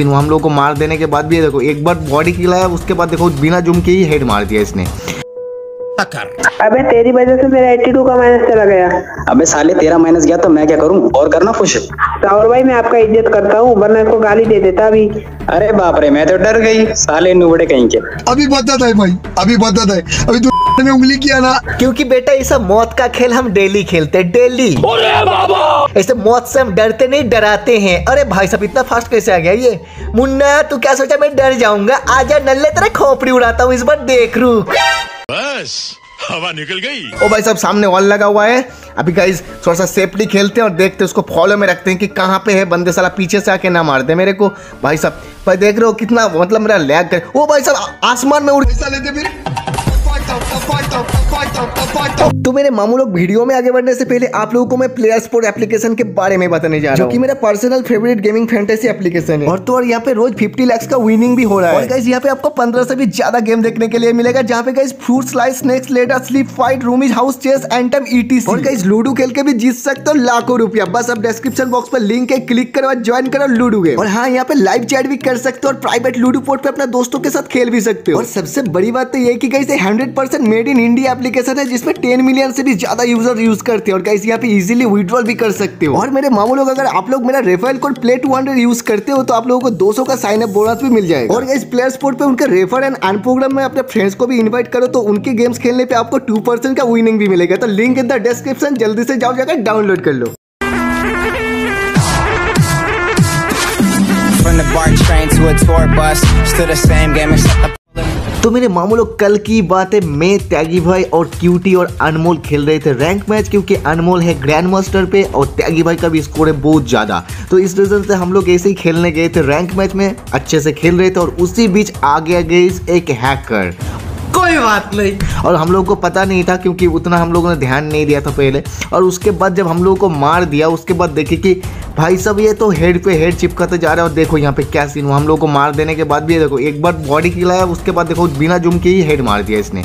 तीनों हम लोग को मार देने के बाद भी देखो एक बार बॉडी खिलाया उसके बाद देखो बिना जुम के ही हेड मार दिया इसने। अबे तेरी वजह से मेरा 82 का माइनस चला गया। अबे साले तेरा माइनस गया तो मैं क्या करूँ? और करना खुश राहुल भाई मैं आपका इज़्ज़त करता हूँ वरना इसको गाली दे देता अभी अरे बाप रे मैं तो डर गई। साले नुबड़े कहीं के। अभी बदत है भाई अभी बदत है। अभी तू ने उंगली किया ना क्योंकि बेटा ये सब मौत का खेल हम डेली खेलते हैं डेली। ऐसे मौत से हम डरते नहीं डराते हैं। अरे भाई साहब इतना फास्ट कैसे आ गया ये? मुन्ना तू क्या सोचा मैं डर जाऊँगा? आजा नल्ले तेरे खोपड़ी उड़ाता हूँ इस बार देख रू बस हवा निकल गई। ओ भाई साहब सामने वॉल लगा हुआ है। अभी गाइस थोड़ा सा सेफली खेलते हैं और देखते हैं उसको फॉलो में रखते हैं कि कहाँ पे है बंदे साला पीछे से आके ना मार दे मेरे को। भाई साहब भाई देख रहे हो कितना मतलब मेरा लैग कर ओ भाई साहब आसमान में उड़ लेते फिर तो मेरे मामू लोग वीडियो में आगे बढ़ने से पहले आप लोगों को मैं प्लेयर स्पोर्ट एप्लीकेशन के बारे में बताने जा रहा हूँ। जो कि मेरा personal favourite gaming fantasy application है। और तो और यहाँ पे रोज 50 लाख का विनिंग भी हो रहा है। और गाइस यहाँ पे आपको 15 से भी ज़्यादा गेम देखने के लिए मिलेगा जहाँ पे guys fruit slice snakes ladder sleep fight rummies house chess एंटम ईटी और गाइस लूडो खेल के भी जीत सकते हो लाखों रुपया। बस अब डिस्क्रिप्शन बॉक्स पर लिंक है क्लिक करो और ज्वाइन करो लूडो गेम और हाँ यहाँ पे लाइव चैट भी कर सकते हो और प्राइवेट लूडो पोर्ट पे अपना दोस्तों के साथ खेल भी सकते हो। और सबसे बड़ी बात तो ये की कि guys hundred percent made in India application है जिसमें टेन मिलियन से भी ज़्यादा यूज़र यूज़ करते हैं। और गाइस यहाँ पे इजीली विड्रॉल भी कर सकते हो। और मेरे मामू लोग अगर आप लोग मेरा referral code play two use करते हो तो आप लोगों को 200 का साइन अप बोनस भी मिल जाएगा। और गाइस प्लेयर स्पोर्ट पे उनका रेफर एंड अन प्रोग्राम में अपने फ्रेंड्स को भी इन्वाइट करो तो उनके गेम्स खेलने पे आपको टू का विनिंग भी मिलेगा। तो लिंक इन द डिस्क्रिप्शन जल्दी से जाओ जाकर डाउनलोड कर लो। From the BART train to a tour bus, still the same game except the तो मेरे मामू लोग कल की बात है मैं, त्यागी भाई और क्यूटी और अनमोल खेल रहे थे रैंक मैच, क्योंकि अनमोल है ग्रैंड मास्टर पे और त्यागी भाई का भी स्कोर है बहुत ज़्यादा। तो इस रीज़न से हम लोग ऐसे ही खेलने गए थे रैंक मैच में, अच्छे से खेल रहे थे और उसी बीच आ गया गई एक हैकर कोई बात नहीं। और हम लोग को पता नहीं था क्योंकि उतना हम लोगों ने ध्यान नहीं दिया था पहले। और उसके बाद जब हम लोगों को मार दिया उसके बाद देखे कि भाई सब ये तो हेड पे हेड चिपकाते जा रहे हैं। और देखो यहाँ पे क्या सीन हुआ। हम लोग को मार देने के बाद भी ये देखो एक बार बॉडी खिलाया उसके बाद देखो बिना जुम के ही हेड मार दिया इसने।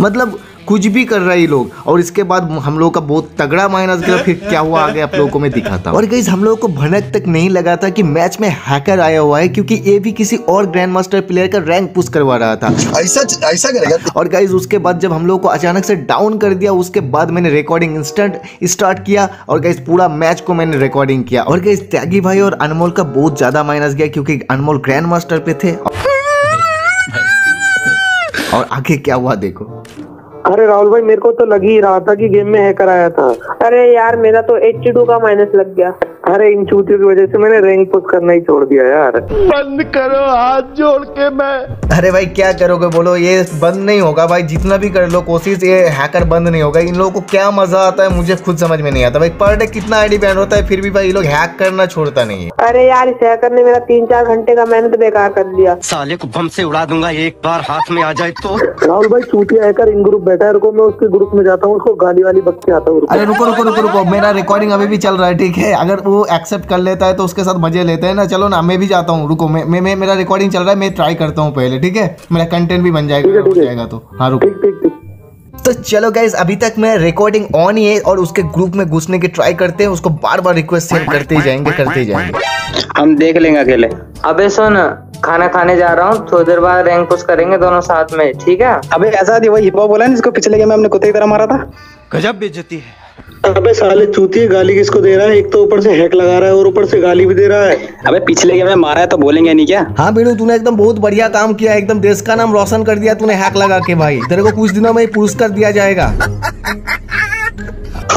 मतलब कुछ भी कर रहा हैं ये लोग। और इसके बाद हम लोग का बहुत तगड़ा माइनस गया फिर क्या हुआ आगे आप लोगों को मैं दिखाता हूँ। और गाइस हम लोगों को भनक तक नहीं लगा था कि मैच में हैकर आया हुआ है क्योंकि ये भी किसी और ग्रैंड मास्टर प्लेयर का रैंक पुश करवा रहा था। ऐसा ऐसा करेगा? और गाइज़ उसके बाद जब हम लोग को अचानक से डाउन कर दिया उसके बाद मैंने रिकॉर्डिंग इंस्टेंट स्टार्ट किया और गाइज़ पूरा मैच को मैंने रिकॉर्डिंग किया। और गाइज़ त्यागी भाई और अनमोल का बहुत ज़्यादा माइनस गया क्योंकि अनमोल ग्रैंड मास्टर पे थे। और आगे क्या हुआ देखो। अरे राहुल भाई मेरे को तो लग ही रहा था कि गेम में हैकर आया था। अरे यार मेरा तो 82 का माइनस लग गया। अरे इन चूतियों की वजह से मैंने रैंक पुश करना ही छोड़ दिया यार। बंद करो हाथ जोड़ के मैं। अरे भाई क्या करोगे बोलो ये बंद नहीं होगा भाई जितना भी कर लो कोशिश ये हैकर बंद नहीं होगा। इन लोगों को क्या मज़ा आता है मुझे खुद समझ में नहीं आता। भाई पर डे कितना आईडी बैन होता है फिर भी भाई ये लोग हैक करना छोड़ता नहीं है। अरे यार इस हैकर ने मेरा तीन चार घंटे का मेहनत बेकार कर दिया। साले को बम से उड़ा दूँगा एक बार हाथ में आ जाए तो। राहुल भाई चूतिया हैकर इन ग्रुप बैठा है रुको मैं उसके ग्रुप में जाता हूँ उसको गाली वाली बक के आता हूँ अरे रुको रुको रुको रुको मेरा रिकॉर्डिंग अभी भी चल रहा है ठीक है? अगर वो एक्सेप्ट कर लेता है तो उसके साथ मज़े लेते हैं ना? चलो ना मैं भी जाता हूँ रुको मैं, मेरा रिकॉर्डिंग चल रहा है मैं ट्राई करता हूँ पहले ठीक है? मेरा कंटेंट भी बन जाएगा हो जाएगा तो। हाँ रुको। तो चलो गाइज़ अभी तक मैं रिकॉर्डिंग ऑन ही है और उसके ग्रुप में घुसने की ट्राई करते हैं उसको बार बार रिक्वेस्ट सेंड करते ही जाएँगे करते ही जाएँगे। हम देख लेंगे अकेले। अबे सुन खाना खाने जा रहा हूँ थोड़ी देर बाद रैंक पुश करेंगे दोनों साथ में ठीक है? अबे ऐसा वही हिप हॉप बोला ना जिसको पिछले गेम में हमने कुत्ते की तरह मारा था। गजब बेइज्जती है। अबे साले चूतिया गाली किसको दे रहा है? एक तो ऊपर से हैक लगा रहा है और ऊपर से गाली भी दे रहा है। अबे पिछले गेम में मारा है तो बोलेंगे नहीं क्या? हाँ बेड़ू तूने एकदम बहुत बढ़िया काम किया एकदम देश का नाम रोशन कर दिया तूने हैक लगा के भाई। तेरे को कुछ दिनों में पुरस्कार दिया जाएगा।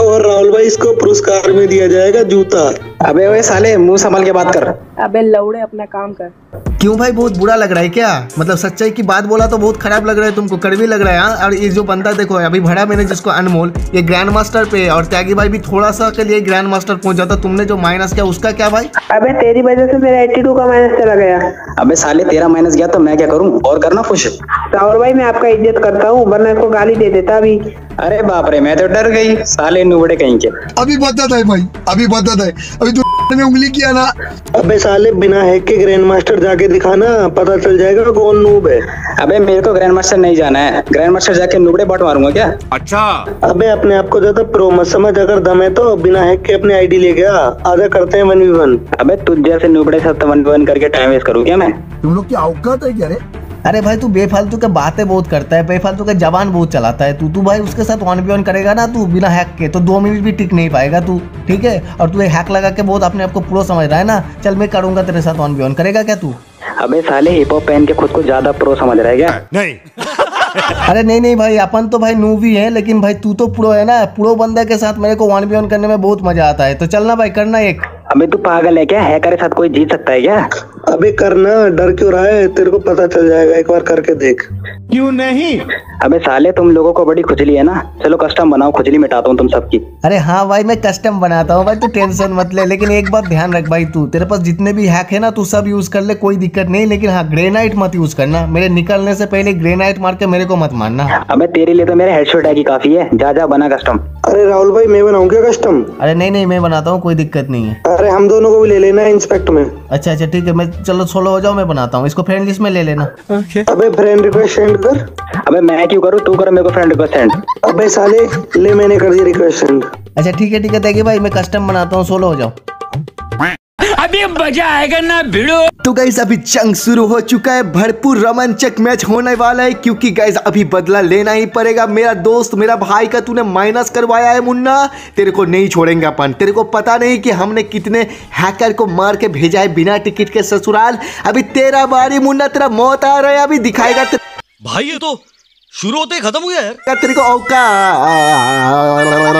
और राहुल भाई इसको पुरस्कार में दिया जाएगा जूता। अबे ओए साले मुँह संभल के बात कर। अबे लौड़े अपना काम कर। क्यों भाई बहुत बुरा लग रहा है क्या? मतलब सच्चाई की बात बोला तो बहुत खराब लग रहा है तुमको कड़वी लग रहा है हाँ? और ये जो बंदा देखो अभी भरा मैंने जिसको अनमोल ये ग्रैंड मास्टर पे और त्यागी भाई भी थोड़ा सा के लिए ग्रैंड मास्टर पहुँच जाता तुमने जो माइनस किया उसका क्या भाई? अबे तेरी वजह से मेरा 82 का माइनस चला गया। अबे साले तेरा माइनस गया तो मैं क्या करूँ? और करना खुश? राहुल भाई मैं आपका इज़्ज़त करता हूँ वरना इसको गाली दे देता अभी अरे बाप रे मैं तो डर गई। साले नुबड़े कहीं के। अभी बता है भाई अभी बता है। अभी तू ने उंगली किया ना। अबे साले बिना हैक के ग्रैंड मास्टर जाके दिखाना पता चल जाएगा कौन नूब है। अबे मेरे को ग्रैंड मास्टर नहीं जाना है। ग्रैंड मास्टर जाके नुबड़े बट मारूँगा क्या? अच्छा। अबे अपने आप को ज़्यादा प्रो मत समझ अगर दम है तो। बिना हैक के अपने आईडी ले गया। आधा करते हैं वन वी वन अबे तुझ जैसे नुबड़े साथ वन वन करके टाइम वेस्ट करूँ क्या मैं? तुम लोग की औकात है क्या रे? अरे भाई तू बेफालतू के बातें बहुत करता है बेफालतू के जबान बहुत चलाता है तू। तू भाई उसके साथ वन बी वन करेगा ना तू बिना हैक के तो दो मिनट भी टिक नहीं पाएगा तू ठीक है? और तू हैक लगा के बहुत अपने आप को प्रो समझ रहा है ना? चल मैं करूँगा तेरे साथ वन बी वन करेगा क्या तू? अबे साले हिप हॉप पहन के खुद को ज़्यादा प्रो समझ रहा है क्या? नहीं। अरे नहीं नहीं भाई अपन तो भाई नूवी है लेकिन भाई तू तो प्रो है ना। प्रो बंदे के साथ मेरे को वन बी वन करने में बहुत मज़ा आता है। तो चलना भाई करना एक। अबे तू पागल है क्या? हैकर के साथ कोई जीत सकता है क्या? अबे करना, डर क्यों रहा है? तेरे को पता चल जाएगा, एक बार करके देख। अबे साले तुम लोगों को बड़ी खुजली है ना। चलो कस्टम बनाओ खुजली मिटाता हूँ तुम सबकी। अरे हाँ भाई मैं कस्टम बनाता हूँ भाई तू टेंशन मत ले। लेकिन एक बात ध्यान रख भाई तू तेरे पास जितने भी हैक है ना तू सब यूज़ कर ले कोई दिक्कत नहीं। लेकिन हाँ ग्रेनाइट मत यूज़ करना। मेरे निकलने से पहले ग्रेनाइट मार के मेरे को मत मारना। अबे तेरे लिए तो मेरे हेडशॉट है की काफ़ी है। जा जा बना कस्टम अरे राहुल भाई मैं बनाऊँ क्या कस्टम अरे नहीं नहीं मैं बनाता हूँ कोई दिक्कत नहीं है। अरे हम दोनों को भी ले लेना इंस्पेक्ट में। अच्छा अच्छा ठीक है मैं चलो सोलो हो जाओ मैं बनाता हूँ। इसको फ्रेंड लिस्ट में ले लेना। अबे फ्रेंड रिक्वेस्ट सेंड कर अबे मैं क्यों करूँ? तू कर मेरे को फ्रेंड रिक्वेस्ट सेंड अबे साले ले मैंने कर दी रिक्वेस्ट सेंड अच्छा ठीक है ठीक है देखिए भाई मैं कस्टम बनाता हूँ सोलो हो जाओ। अभी मज़ा आएगा ना भिड़ो। तो गाइज़ अभी जंग शुरू हो चुका है। भरपूर रोमांचक मैच होने वाला है क्योंकि गाइज़ अभी बदला लेना ही पड़ेगा। मेरा दोस्त मेरा भाई का तूने माइनस करवाया है मुन्ना। तेरे को नहीं छोड़ेंगे अपन। तेरे को पता नहीं कि हमने कितने हैकर को मार के भेजा है बिना टिकट के ससुराल। अभी तेरा बारी मुन्ना तेरा मौत आ रहा है। अभी दिखाएगा ते- भाई ये तो शुरू होते ही खत्म हो गया यार। तेरे को औका?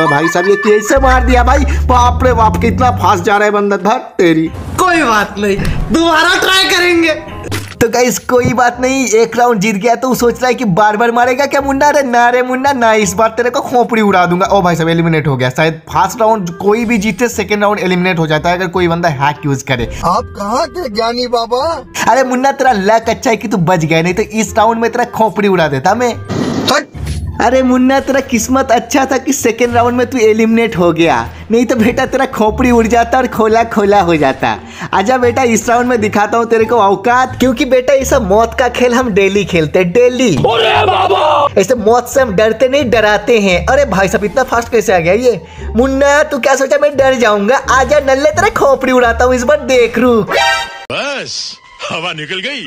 भाई साहब ये कैसे मार दिया भाई? बाप रे बाप कितना फास्ट जा रहा है बंदर भाई तेरी। कोई बात नहीं दोबारा ट्राई करेंगे। तो गाइस कोई बात नहीं एक राउंड जीत गया तो वो सोच रहा है कि बार बार मारेगा क्या मुन्ना? अरे ना रे मुन्ना ना इस बार तेरे को खोपड़ी उड़ा दूँगा। ओ भाई साहब एलिमिनेट हो गया। शायद फ़र्स्ट राउंड कोई भी जीते सेकंड राउंड एलिमिनेट हो जाता है अगर कोई बंदा हैक यूज़ करे। आप कहाँ के ज्ञानी बाबा? अरे मुन्ना तेरा लक अच्छा है की तू बच गया नहीं तो इस राउंड में तेरा खोपड़ी उड़ा देता मैं। अरे मुन्ना तेरा किस्मत अच्छा था कि सेकेंड राउंड में तू एलिमिनेट हो गया। नहीं तो बेटा तेरा खोपड़ी उड़ जाता और खोला खोला हो जाता। आजा बेटा इस राउंड में दिखाता हूँ तेरे को औकात क्योंकि बेटा ये सब मौत का खेल हम डेली खेलते हैं डेली। ऐसे मौत से हम डरते नहीं डराते हैं। अरे भाई साहब इतना फास्ट कैसे आ गया ये? मुन्ना तू क्या सोचा मैं डर जाऊँगा? आजा नल्ले तेरा खोपड़ी उड़ाता हूँ इस बार देख रू बस हवा निकल गई।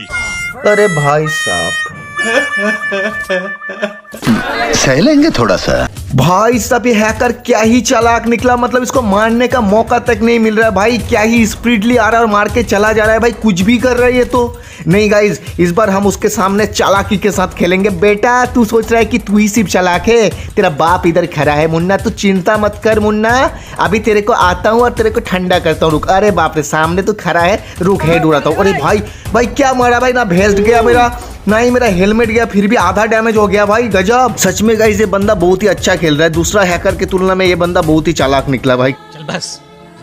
अरे भाई साहब। सह लेंगे थोड़ा सा। भाई साहब ये हैकर क्या ही चालाक निकला? मतलब इसको मारने का मौका तक नहीं मिल रहा है। भाई, क्या ही स्पीडली आ रहा है और मार के चला जा रहा है? भाई, कुछ भी कर रहा है ये तो। नहीं गाइज़ इस बार हम उसके सामने चालाकी के साथ खेलेंगे। बेटा, तू सोच रहा है कि तू ही सिर्फ़ चालाक है? तेरा बाप इधर खड़ा है मुन्ना, तू चिंता मत कर मुन्ना। अभी तेरे को आता हूँ और तेरे को ठंडा करता हूँ। रुक। अरे बाप रे, सामने तो खड़ा है। रुक, हेड उड़ाता हूँ। अरे भाई भाई, क्या मारा भाई? ना भेज गया मेरा। ना ही मेरा हेलमेट गया फिर भी आधा डैमेज हो गया भाई गजब। सच में गाइस ये बंदा बहुत ही अच्छा खेल रहा है। दूसरा हैकर की तुलना में ये बंदा बहुत ही चालाक निकला भाई। चल बस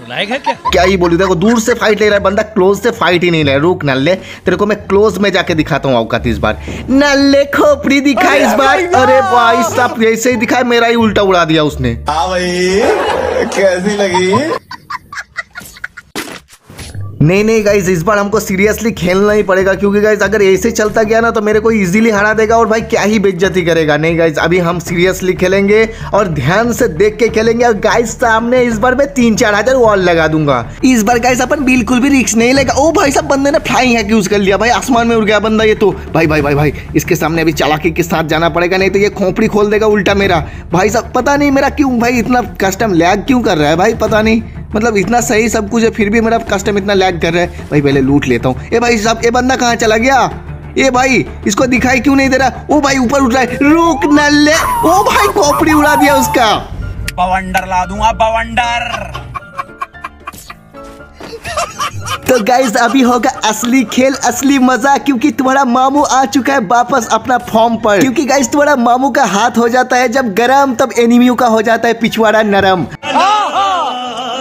है क्या? क्या ही बोलू देखो दूर से फाइट ले रहा है बंदा क्लोज से फाइट ही नहीं ले रहा। रुक नल्ले तेरे को मैं क्लोज में जाके दिखाता हूँ औकात इस बार। नल्ले खोपड़ी दिखा इस बार। अरे भाई साहब ऐसे ही दिखाया मेरा ही उल्टा उड़ा दिया उसने। हाँ भाई कैसी लगी? नहीं नहीं गाइज़ इस बार हमको सीरियसली खेलना ही पड़ेगा, क्योंकि गाइज़ अगर ऐसे चलता गया ना तो मेरे को इजीली हरा देगा और भाई क्या ही बेज्जती करेगा। नहीं गाइज़ अभी हम सीरियसली खेलेंगे और ध्यान से देख के खेलेंगे। और गाइज़ सामने इस बार मैं तीन चार हज़ार वॉल लगा दूँगा। इस बार गाइज़ अपन बिल्कुल भी रिक्स नहीं लेगा। ओ भाई साहब बंदे ने फ्लाइंग हैक यूज़ कर लिया। भाई, आसमान में उड़ गया बंदा ये तो। भाई भाई भाई भाई, इसके सामने अभी चालाकी के साथ जाना पड़ेगा, नहीं तो ये खोपड़ी खोल देगा उल्टा मेरा। भाई साहब पता नहीं मेरा क्यों, भाई, इतना कस्टम लैग क्यों कर रहा है? भाई, पता नहीं। मतलब इतना सही सब कुछ है फिर भी मेरा कस्टम इतना लैग कर रहा है। भाई पहले लूट लेता हूँ। ए भाई साहब ये बंदा कहाँ चला गया? ए भाई इसको दिखाई क्यों नहीं दे रहा? ओ भाई ऊपर उठ रहा है। रुक नल्ले ओ भाई खोपड़ी उड़ा दिया उसका। बवंडर ला दूँगा बवंडर। तो गाइस अभी होगा असली खेल असली मज़ा क्योंकि तुम्हारा मामू आ चुका है वापस अपना फॉर्म पर। क्योंकि गाइस तुम्हारा मामू का हाथ हो जाता है जब गरम तब एनिमियों का हो जाता है पिछवाड़ा नरम।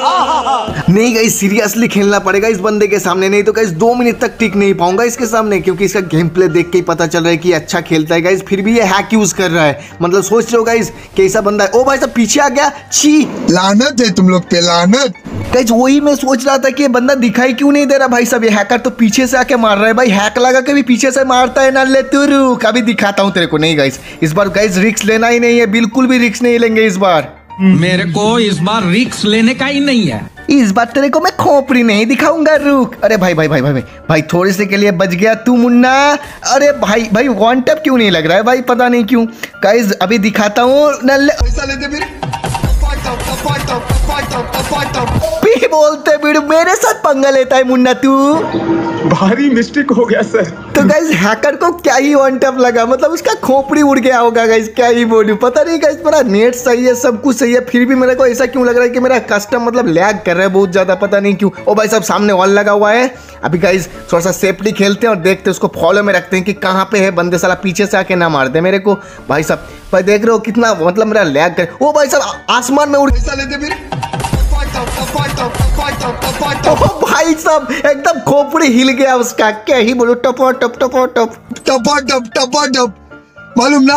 नहीं गाइस सीरियसली खेलना पड़ेगा इस बंदे के सामने नहीं तो गाइस दो मिनट तक टिक नहीं पाऊँगा इसके सामने क्योंकि इसका गेम प्ले देख के ही पता चल रहा है कि अच्छा खेलता है गाइस फिर भी ये हैक यूज़ कर रहा है। मतलब सोच रहे हो गाइस कैसा बंदा है ओ भाई साहब पीछे आ गया छी। लानत है तुम लोग पे लानत। गाइस वही मैं सोच रहा था कि ये बंदा दिखाई क्यों नहीं दे रहा भाई साहब ये हैकर तो पीछे से आके मार रहा है। भाई हैक लगा के भी पीछे से मारता है ना ले तू रुक अभी दिखाता हूँ तेरे को। नहीं गाइस इस बार गाइस रिक्स लेना ही नहीं है बिल्कुल भी रिक्स नहीं लेंगे इस बार। मेरे को इस बार रिक्स लेने का ही नहीं है। इस बार तेरे को मैं खोपड़ी नहीं दिखाऊँगा रुक। अरे भाई भाई भाई भाई भाई भाई थोड़े से के लिए बच गया तू मुन्ना। अरे भाई भाई वन टप क्यों नहीं लग रहा है? भाई पता नहीं क्यों। गाइस अभी दिखाता हूँ बोलते बिड़ मेरे साथ पंगा लेता है मुन्ना तू। भारी मिस्टेक हो गया सर तो गाइस हैकर को क्या ही वन टप लगा? मतलब उसका खोपड़ी उड़ गया होगा गाइस क्या ही बोलूँ? पता नहीं गाइस मेरा नेट सही है सब कुछ सही है फिर भी मेरे को ऐसा क्यों लग रहा है कि मेरा कस्टम मतलब लैग कर रहा है बहुत ज़्यादा पता नहीं क्यों। ओ भाई साहब सामने वॉल लगा हुआ है। अभी गाइस थोड़ा सा सेफली खेलते हैं और देखते हैं उसको फॉलो में रखते हैं कि कहाँ पे है बंदे साला पीछे से आके ना मार दे मेरे को। भाई साहब भाई देख रहे हो कितना मतलब मेरा लैग कर ओ भाई साहब आसमान में उड़ लेते फिर। भाई साहब एकदम खोपड़ी हिल गया उसका क्या ही बोलो, टपो, टप टपो, टप। टपा टप टपा, टप। मालूम ना?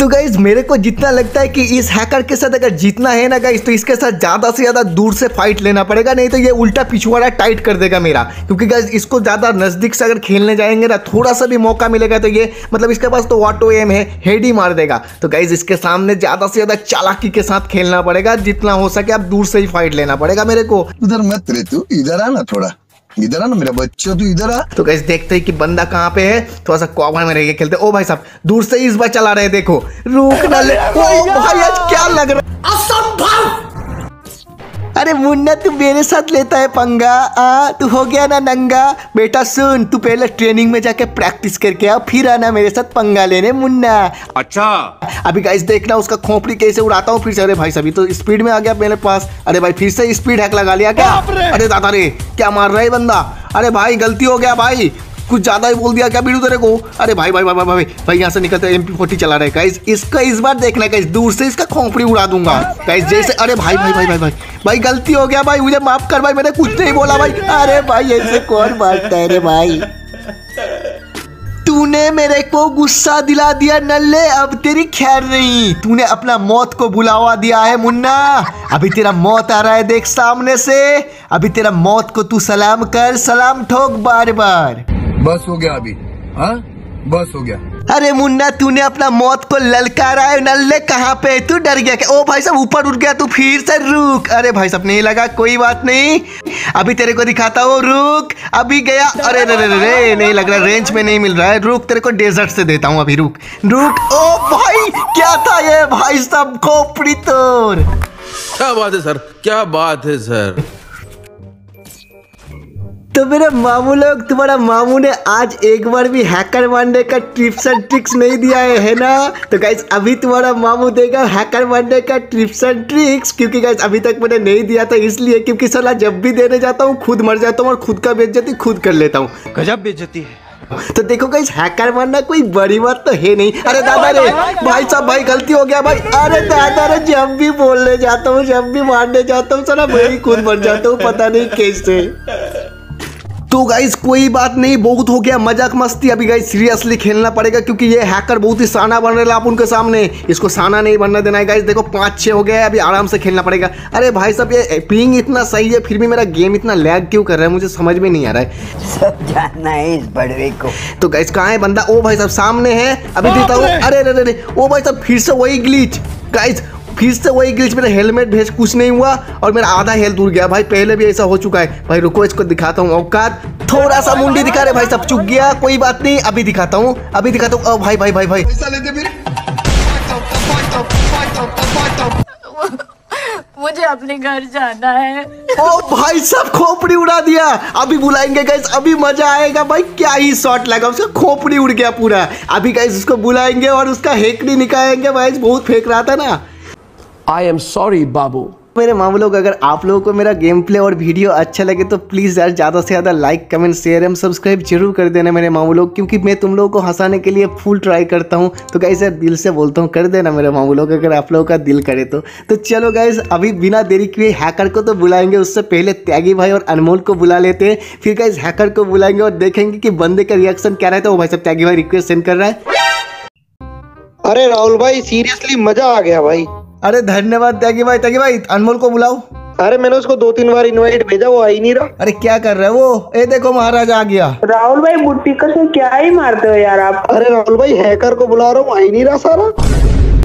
तो गाइज़ मेरे को जितना लगता है कि इस हैकर के साथ अगर जीतना है ना गाइज़ तो इसके साथ ज़्यादा से ज़्यादा दूर से फाइट लेना पड़ेगा, नहीं तो ये उल्टा पिछवाड़ा टाइट कर देगा मेरा। क्योंकि गाइज़ इसको ज़्यादा नज़दीक से अगर खेलने जाएँगे ना, थोड़ा सा भी मौका मिलेगा तो ये मतलब इसके पास तो ऑटो एम है हेड ही मार देगा। तो गाइज़ इसके सामने ज़्यादा से ज़्यादा चालाकी के साथ खेलना पड़ेगा, जितना हो सके आप दूर से ही फाइट लेना पड़ेगा मेरे को। उधर मत रे तू, इधर आना थोड़ा। इधर ना मेरा बच्चा तू इधर आ। तो कैसे देखते हैं कि बंदा कहाँ पे है। थोड़ा सा कॉमन में रह के खेलते ओ भाई साहब दूर से इस बार चला रहे देखो। रुक ना ले। ओ भाई आज क्या लग रहा है? अरे मुन्ना तू मेरे साथ लेता है पंगा आ तू हो गया ना नंगा। बेटा सुन तू पहले ट्रेनिंग में जाके प्रैक्टिस करके आ फिर आना मेरे साथ पंगा लेने मुन्ना। अच्छा। अभी गाइस देखना उसका खोपड़ी कैसे उड़ाता हूँ फिर से। अरे भाई सभी तो स्पीड में आ गया मेरे पास। अरे भाई फिर से स्पीड हैक लगा लिया क्या? अरे दादा रे क्या मार रहा है बंदा? अरे भाई गलती हो गया भाई। कुछ ज़्यादा ही बोल दिया क्या बीड़ू तेरे को अरे भाई भाई भाई भाई भाई भाई यहाँ से निकलते एम पी चला रहे गाइस इसका इस बार देखना है दूर से इसका खोपड़ी उड़ा दूँगा गाइस जैसे अरे भाई भाई भाई भाई भाई भाई गलती हो गया भाई मुझे माफ़ कर भाई मैंने कुछ नहीं बोला भाई अरे भाई ऐसे कौन मारता है रे भाई तूने मेरे को गुस्सा दिला दिया नल्ले अब तेरी खैर नहीं तूने अपना मौत को बुलावा दिया है मुन्ना अभी तेरा मौत आ रहा है देख सामने से अभी तेरा मौत को तू सलाम कर सलाम ठोक बार बार बस हो गया अभी। हाँ? बस हो गया। अरे मुन्ना तूने अपना मौत को ललकारा है नल्ले कहाँ पे तू डर गया क्या? ओ भाई साहब ऊपर उठ गया तू फिर से रुक। अरे भाई साहब नहीं लगा कोई बात नहीं। अभी तेरे को दिखाता हूँ रुक। अभी गया। अरे रे रे रे रे नहीं लग रहा रेंज में नहीं मिल रहा है। रुक तेरे को डेजर्ट से देता हूँ अभी रुक। रुक। ओ भाई क्या था ये भाई साहब खोपड़ी तोड़। क्या बात है सर? क्या बात है सर? तो मेरे मामू लोग तुम्हारा मामू ने आज एक बार भी हैकर मारने का टिप्स एंड ट्रिक्स नहीं दिया है है ना? तो गाइज़ अभी तुम्हारा मामू देगा हैकर मारने का टिप्स एंड ट्रिक्स क्योंकि गाइज़ अभी तक मैंने नहीं दिया था इसलिए क्योंकि सलाह जब भी देने जाता हूँ खुद मर जाता हूँ और खुद का बेइज्जती खुद कर लेता हूँ। गजब बेइज्जती है। तो देखो गाइस हैकर मारना कोई बड़ी बात तो है नहीं। अरे दादा रे भाई साहब भाई गलती हो गया भाई। अरे दादा रे जब भी बोलने जाता हूँ जब भी मारने जाता हूँ साला मैं ही खुद मर जाता हूँ पता नहीं कैसे। तो गाइस कोई बात नहीं बहुत हो गया मज़ाक मस्ती। अभी गाइस सीरियसली खेलना पड़ेगा क्योंकि ये हैकर बहुत ही साना बन रहा है आप उनके सामने। इसको साना नहीं बनना देना है गाइस देखो पाँच छः हो गया है अभी आराम से खेलना पड़ेगा। अरे भाई साहब ये पिंग इतना सही है फिर भी मेरा गेम इतना लैग क्यों कर रहा है? मुझे समझ में नहीं आ रहा है। सब जानना है इस बड़वे को। तो गाइस कहाँ है बंदा? ओ भाई साहब सामने है। अभी देता हूँ। अरे अरे अरे अरे, ओ भाई साहब फिर से वही ग्लीच गाइस फिर से वही ग्लिच मेरा हेलमेट भेज कुछ नहीं हुआ और मेरा आधा हेल्थ उड़ गया। भाई पहले भी ऐसा हो चुका है। भाई रुको इसको दिखाता हूँ औकात। थोड़ा सा मुंडी दिखा रहे भाई सब चुक गया कोई बात नहीं अभी दिखाता हूँ अभी दिखाता हूँ। ओ भाई भाई भाई भाई। मुझे अपने घर जाना है। ओ भाई साहब खोपड़ी उड़ा दिया। अभी बुलाएँगे गैस अभी मज़ा आएगा। भाई क्या ही शॉट लगा उसका खोपड़ी उड़ गया पूरा। अभी गैस उसको बुलाएँगे और उसका हेकड़ी निकालेंगे। भाई बहुत फेंक रहा था ना। आई एम सॉरी बाबू मेरे मामू लोग अगर आप लोगों को मेरा गेम प्ले और वीडियो अच्छा लगे तो प्लीज़ यार ज़्यादा से ज़्यादा लाइक कमेंट शेयर एवं सब्सक्राइब ज़रूर कर देना मेरे मामू लोग क्योंकि मैं तुम लोगों को हंसाने के लिए फुल ट्राई करता हूँ। तो गाइस यार दिल से बोलता हूँ कर देना मेरे मामू लोग अगर आप लोगों का दिल करे तो। तो चलो गाइस अभी बिना देरी किए हैकर को तो बुलाएँगे उससे पहले त्यागी भाई और अनमोल को बुला लेते हैं। फिर गाइस हैकर को बुलाएँगे और देखेंगे कि बंदे का रिएक्शन क्या रहता है। वो भाई सब त्यागी भाई रिक्वेस्ट सेंड कर रहा है। अरे राहुल भाई सीरियसली मज़ा आ गया भाई। अरे धन्यवाद त्यागी भाई त्यागी भाई अनमोल को बुलाओ। अरे मैंने उसको दो तीन बार इनवाइट भेजा वो आ ही नहीं रहा। अरे क्या कर रहा है? वो ए देखो महाराज आ गया। राहुल भाई बुट्टी का से क्या ही मारते हो यार आप? अरे राहुल भाई हैकर को बुला रहा हूँ आ ही नहीं रहा सारा।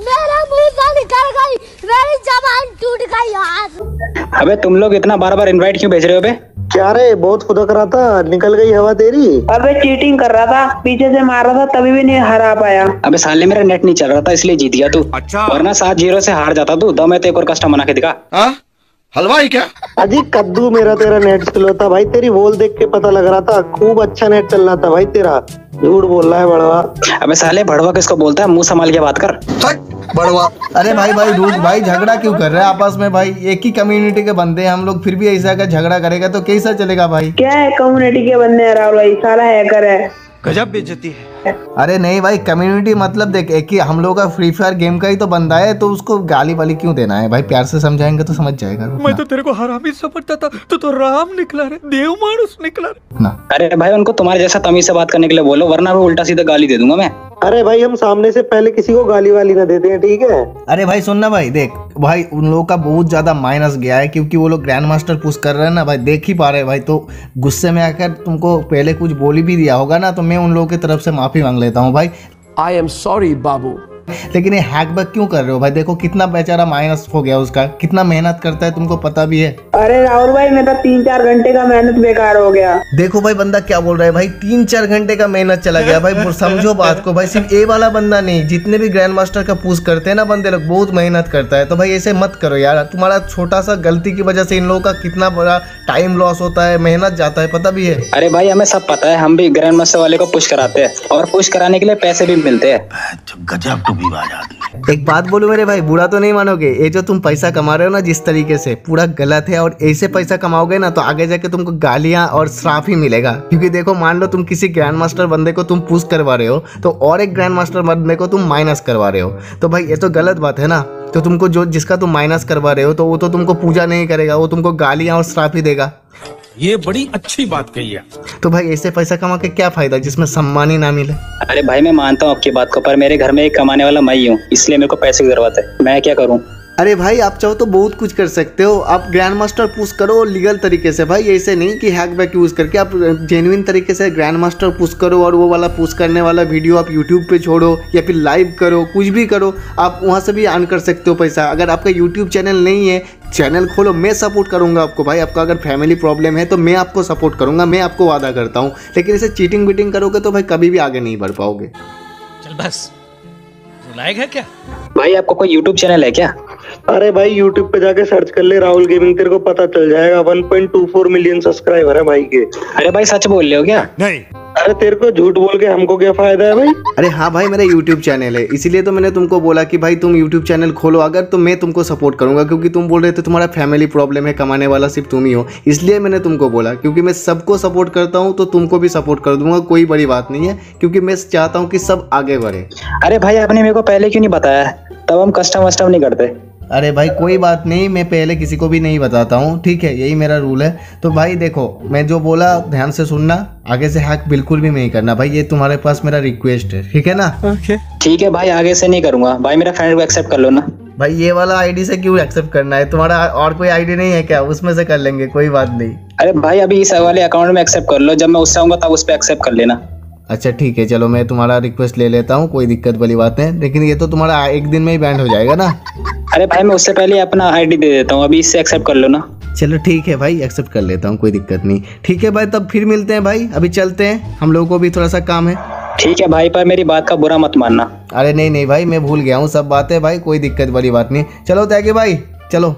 मेरा मुँह निकल गई मेरी जबान टूट गई यार। अबे तुम लोग इतना बार बार इनवाइट क्यों भेज रहे हो बे क्या रे? बहुत खुदक रहा था। निकल गई हवा तेरी। अबे चीटिंग कर रहा था। पीछे से मार रहा था तभी भी नहीं हरा पाया। अबे साले मेरा नेट नहीं चल रहा था इसलिए जीत गया तू। अच्छा। वरना सात ज़ीरो से हार जाता तू। दम है तो एक और कस्टम बना के दिखा। हलवाई क्या? अजी कद्दू मेरा तेरा नेट स्लो था भाई तेरी बोल देख के पता लग रहा था खूब अच्छा नेट चल रहा था भाई तेरा। झूठ बोल रहा है बड़वा। अबे साले भड़वा किसको बोलता है? मुँह संभाल के बात कर। बड़वा। अरे भाई भाई रोज भाई झगड़ा क्यों कर रहे हैं आपस में भाई? एक ही कम्युनिटी के बंदे हैं हम लोग फिर भी ऐसा अगर झगड़ा करेगा तो कैसा चलेगा भाई? क्या है कम्युनिटी के बंदे हैं राहुल भाई? सारा हैकर है। गजब बेइज्जती है। अरे नहीं भाई कम्युनिटी मतलब देख एक ही हम लोग का फ्री फायर गेम का ही तो बंदा है तो उसको गाली वाली क्यों देना है? भाई प्यार से समझाएँगे तो समझ जाएगा मैं तो तेरे को हरामी समझता था तो तो राम निकला रे देव मानुस निकला रे। ना। अरे भाई उनको तुम्हारे जैसा तमीज से बात करने के लिए बोलो वरना मैं उल्टा सीधा गाली दे दूँगा मैं। अरे भाई हम सामने से पहले किसी को गाली वाली ना देते हैं ठीक है? अरे भाई सुनना भाई देख भाई उन लोगों का बहुत ज़्यादा माइनस गया है क्योंकि वो लोग ग्रैंड मास्टर पुश कर रहे हैं ना भाई देख ही पा रहे हैं भाई तो गुस्से में आकर तुमको पहले कुछ बोली भी दिया होगा ना तो मैं उन लोगों की तरफ़ से माफ़ी मांग लेता हूँ भाई। आई एम सॉरी बाबू। लेकिन ये हैक बैक क्यों कर रहे हो भाई? देखो कितना बेचारा माइनस हो गया उसका। कितना मेहनत करता है तुमको पता भी है। अरे राहुल भाई मेरा तीन चार घंटे का मेहनत बेकार हो गया। देखो भाई बंदा क्या बोल रहा है भाई? तीन चार घंटे का मेहनत चला गया भाई। समझो बात को भाई। सिर्फ़ ए वाला बंदा नहीं जितने भी ग्रैंड मास्टर का पूछ करते हैं ना बंदे लोग बहुत मेहनत करता है। तो भाई ऐसे मत करो यार। तुम्हारा छोटा सा गलती की वजह से इन लोगों का कितना बड़ा टाइम लॉस होता है मेहनत जाता है पता भी है। अरे भाई हमें सब पता है। हम भी ग्रैंड मास्टर वाले को पुश कराते हैं और पुश कराने के लिए पैसे भी मिलते हैं। गजब तो विवाद आदमी एक बात बोलूँ मेरे भाई बुरा तो नहीं मानोगे? ये जो तुम पैसा कमा रहे हो ना जिस तरीके से, पूरा गलत है और ऐसे पैसा कमाओगे ना तो आगे जाके तुमको गालियाँ और श्राप ही मिलेगा। क्योंकि देखो, मान लो तुम किसी ग्रैंड मास्टर बंदे को तुम पुश करवा रहे हो तो और एक ग्रैंड मास्टर बंदे को तुम माइनस करवा रहे हो। तो भाई, ये तो गलत बात है ना? तो तुमको जो जिसका तुम माइनस करवा रहे हो तो वो तो तुमको पूजा नहीं करेगा, वो तुमको गालियाँ और श्राप ही देगा। ये बड़ी अच्छी बात कही है। तो भाई ऐसे पैसा कमा के क्या फ़ायदा जिसमें सम्मान ही ना मिले? अरे भाई मैं मानता हूँ आपकी बात को पर मेरे घर में एक कमाने वाला मैं ही हूँ इसलिए मेरे को पैसे की ज़रूरत है। मैं क्या करूँ? अरे भाई आप चाहो तो बहुत कुछ कर सकते हो। आप ग्रैंड मास्टर पुश करो लीगल तरीके से। भाई ऐसे नहीं कि हैक बैक यूज़ करके आप जेन्युइन तरीके से ग्रैंड मास्टर पुश करो और वो वाला पुश करने वाला वीडियो आप यूट्यूब पे छोड़ो या फिर लाइव करो कुछ भी करो आप वहाँ से भी अर्न कर सकते हो पैसा। अगर आपका यूट्यूब चैनल नहीं है चैनल खोलो मैं सपोर्ट करूँगा आपको। भाई आपका अगर फैमिली प्रॉब्लम है तो मैं आपको सपोर्ट करूँगा मैं आपको वादा करता हूँ। लेकिन इसे चीटिंग बीटिंग करोगे तो भाई कभी भी आगे नहीं बढ़ पाओगे। चल बस। तू लायक है क्या? भाई आपको कोई यूट्यूब चैनल है क्या? अरे भाई यूट्यूब पे जाके सर्च कर ले राहुल गेमिंग तेरे को पता चल जाएगा। 1.24 मिलियन सब्सक्राइबर है भाई के। अरे भाई सच बोल रहे हो क्या? नहीं। अरे तेरे को झूठ बोल के हमको क्या फ़ायदा है भाई? अरे हाँ भाई मेरा यूट्यूब चैनल है। इसीलिए तो मैंने तुमको बोला कि भाई तुम यूट्यूब चैनल खोलो। अगर तो मैं तुमको सपोर्ट करूँगा क्योंकि तुम बोल रहे थे तुम्हारा फैमिली प्रॉब्लम है कमाने वाला सिर्फ़ तुम ही हो। इसलिए मैंने तुमको बोला क्योंकि मैं सबको सपोर्ट करता हूँ तो तुमको भी सपोर्ट कर दूँगा कोई बड़ी बात नहीं है क्योंकि मैं चाहता हूँ कि सब आगे बढ़े। अरे भाई आपने मेरे को पहले क्यों नहीं बताया? तब हम कस्टम वस्टम नहीं करते। अरे भाई कोई बात नहीं मैं पहले किसी को भी नहीं बताता हूँ ठीक है यही मेरा रूल है। तो भाई देखो मैं जो बोला ध्यान से सुनना आगे से हैक बिल्कुल भी नहीं करना। भाई ये तुम्हारे पास मेरा रिक्वेस्ट है ठीक है ना? ठीक है भाई आगे से नहीं करूँगा। भाई मेरा फ्रेंड को एक्सेप्ट कर लो ना। भाई ये वाला आईडी से क्यों एक्सेप्ट करना है? तुम्हारा और कोई आईडी नहीं है क्या? उसमें से कर लेंगे कोई बात नहीं। अरे भाई अभी इस वाले अकाउंट में एक्सेप्ट कर लो। जब मैं उससे आऊँगा तब उस पर एक्सेप्ट कर लेना। अच्छा ठीक है चलो मैं तुम्हारा रिक्वेस्ट ले लेता हूँ कोई दिक्कत वाली बात नहीं। लेकिन ये तो तुम्हारा एक दिन में ही बैंड हो जाएगा ना। अरे भाई मैं उससे पहले अपना आईडी दे देता हूँ अभी इससे एक्सेप्ट कर लो ना। चलो ठीक है भाई एक्सेप्ट कर लेता हूँ कोई दिक्कत नहीं। ठीक है भाई तब फिर मिलते हैं भाई अभी चलते हैं। हम लोगों को भी थोड़ा सा काम है। ठीक है भाई पर मेरी बात का बुरा मत मानना। अरे नहीं नहीं भाई मैं भूल गया हूँ सब बातें भाई कोई दिक्कत वाली बात नहीं। चलो त्यागी भाई चलो।